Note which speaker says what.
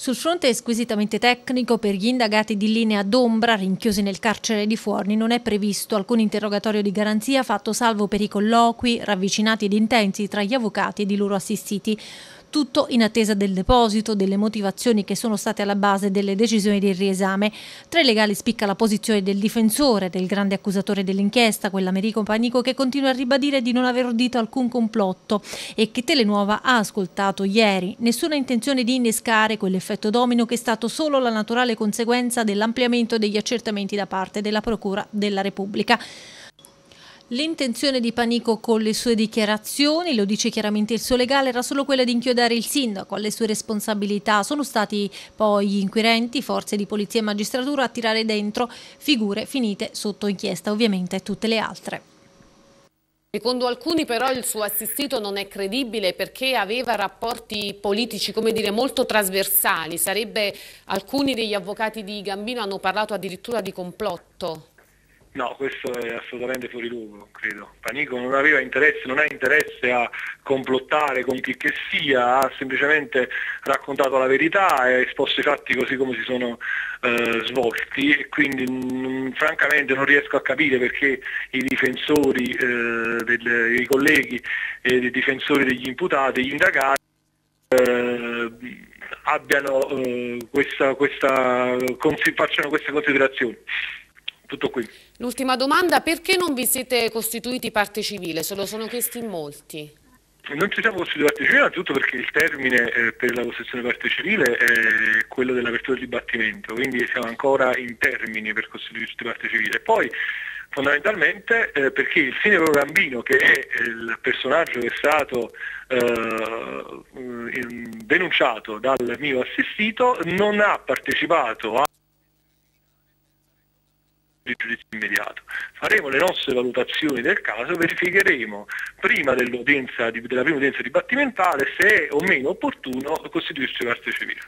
Speaker 1: Sul fronte squisitamente tecnico, per gli indagati di linea d'ombra rinchiusi nel carcere di Fuorni non è previsto alcun interrogatorio di garanzia fatto salvo per i colloqui ravvicinati ed intensi tra gli avvocati ed i loro assistiti tutto in attesa del deposito delle motivazioni che sono state alla base delle decisioni di riesame. Tra i legali spicca la posizione del difensore, del grande accusatore dell'inchiesta, quell'Americo Panico che continua a ribadire di non aver udito alcun complotto e che Telenuova ha ascoltato ieri. Nessuna intenzione di innescare quell'effetto domino che è stato solo la naturale conseguenza dell'ampliamento degli accertamenti da parte della Procura della Repubblica. L'intenzione di Panico con le sue dichiarazioni, lo dice chiaramente il suo legale, era solo quella di inchiodare il sindaco alle sue responsabilità. Sono stati poi gli inquirenti, forze di polizia e magistratura a tirare dentro figure finite sotto inchiesta, ovviamente tutte le altre.
Speaker 2: Secondo alcuni però il suo assistito non è credibile perché aveva rapporti politici, come dire, molto trasversali. Sarebbe, alcuni degli avvocati di Gambino hanno parlato addirittura di complotto.
Speaker 3: No, questo è assolutamente fuori luogo, credo. Panico non aveva interesse, non ha interesse a complottare con chi che sia, ha semplicemente raccontato la verità e esposto i fatti così come si sono eh, svolti e quindi mh, mm, francamente non riesco a capire perché i difensori, eh, del, i colleghi e i difensori degli imputati, gli indagati, eh, abbiano eh, questa, questa, facciano queste considerazioni. Tutto qui.
Speaker 2: L'ultima domanda, perché non vi siete costituiti parte civile? Se lo sono chiesti in molti.
Speaker 3: Non ci siamo costituiti parte civile innanzitutto perché il termine eh, per la costituzione parte civile è quello dell'apertura del dibattimento, quindi siamo ancora in termini per costituirci parte civile. Poi fondamentalmente eh, perché il Sindaco Gambino, che è il personaggio che è stato eh, denunciato dal mio assistito, non ha partecipato a di giudizio immediato. Faremo le nostre valutazioni del caso, verificheremo prima della prima udienza dibattimentale se è o meno opportuno costituirsi parte civile.